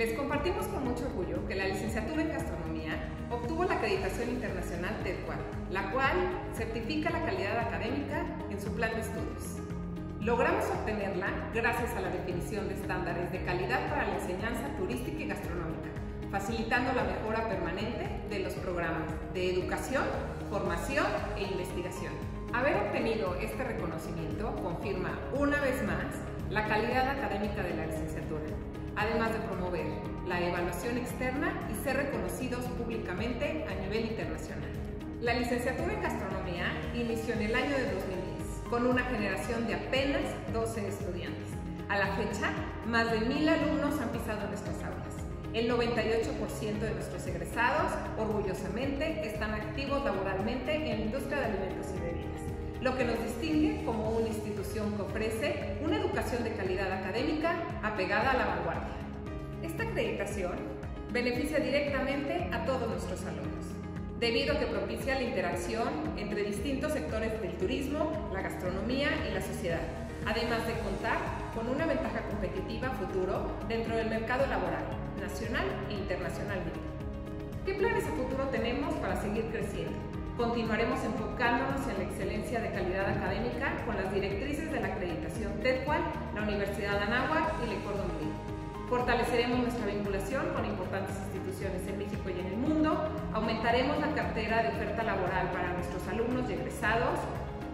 Les compartimos con mucho orgullo que la licenciatura en gastronomía obtuvo la acreditación internacional TEDQUAL, la cual certifica la calidad académica en su plan de estudios. Logramos obtenerla gracias a la definición de estándares de calidad para la enseñanza turística y gastronómica, facilitando la mejora permanente de los programas de educación, formación e investigación. Haber obtenido este reconocimiento confirma una vez más la calidad académica de la licenciatura, además de promover la evaluación externa y ser reconocidos públicamente a nivel internacional. La licenciatura en gastronomía inició en el año de 2010 con una generación de apenas 12 estudiantes. A la fecha, más de mil alumnos han pisado nuestras aulas. El 98% de nuestros egresados, orgullosamente, están activos laboralmente en la industria de alimentos y bebidas, lo que nos distingue como una institución que ofrece una educación de calidad académica apegada a la vanguardia. Esta acreditación beneficia directamente a todos nuestros alumnos, debido a que propicia la interacción entre distintos sectores del turismo, la gastronomía y la sociedad, además de contar con una ventaja competitiva futuro dentro del mercado laboral, nacional e internacionalmente. ¿Qué planes a futuro tenemos para seguir creciendo? Continuaremos enfocándonos en la excelencia de calidad académica con las directrices de la acreditación TEDQUAL, la Universidad de Anáhuac y Le Cordon Bleu. Fortaleceremos nuestra vinculación con importantes instituciones en México y en el mundo, aumentaremos la cartera de oferta laboral para nuestros alumnos y egresados,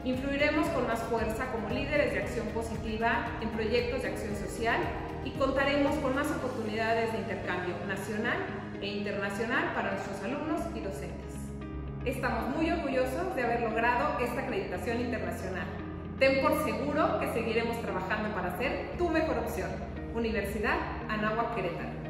influiremos con más fuerza como líderes de acción positiva en proyectos de acción social y contaremos con más oportunidades de intercambio nacional e internacional para nuestros alumnos y docentes. Estamos muy orgullosos de haber logrado esta acreditación internacional. Ten por seguro que seguiremos trabajando para ser tu mejor opción. Universidad Anáhuac Querétaro.